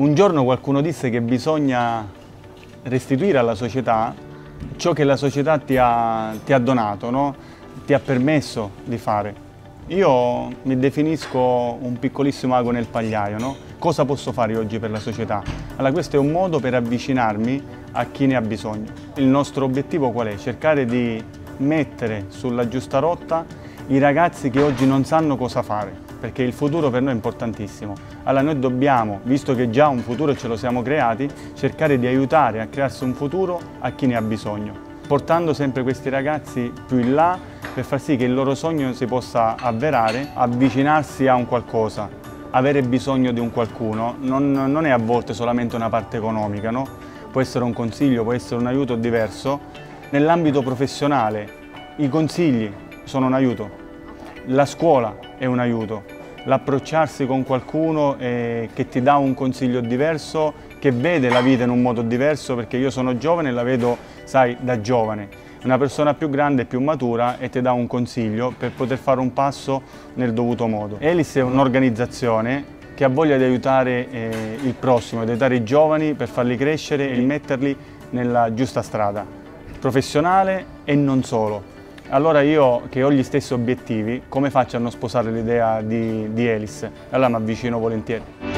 Un giorno qualcuno disse che bisogna restituire alla società ciò che la società ti ha, ti ha donato, no? ti ha permesso di fare. Io mi definisco un piccolissimo ago nel pagliaio, no? Cosa posso fare oggi per la società? Allora questo è un modo per avvicinarmi a chi ne ha bisogno. Il nostro obiettivo qual è? Cercare di mettere sulla giusta rotta i ragazzi che oggi non sanno cosa fare perché il futuro per noi è importantissimo. Allora noi dobbiamo, visto che già un futuro ce lo siamo creati, cercare di aiutare a crearsi un futuro a chi ne ha bisogno, portando sempre questi ragazzi più in là per far sì che il loro sogno si possa avverare, avvicinarsi a un qualcosa, avere bisogno di un qualcuno, non, non è a volte solamente una parte economica, no? può essere un consiglio, può essere un aiuto diverso. Nell'ambito professionale i consigli sono un aiuto, la scuola è un aiuto, l'approcciarsi con qualcuno eh, che ti dà un consiglio diverso, che vede la vita in un modo diverso, perché io sono giovane e la vedo, sai, da giovane. Una persona più grande più matura e ti dà un consiglio per poter fare un passo nel dovuto modo. Elis è un'organizzazione che ha voglia di aiutare eh, il prossimo, di aiutare i giovani per farli crescere e metterli nella giusta strada, professionale e non solo. Allora io che ho gli stessi obiettivi, come faccio a non sposare l'idea di, di Elis? Allora mi avvicino volentieri.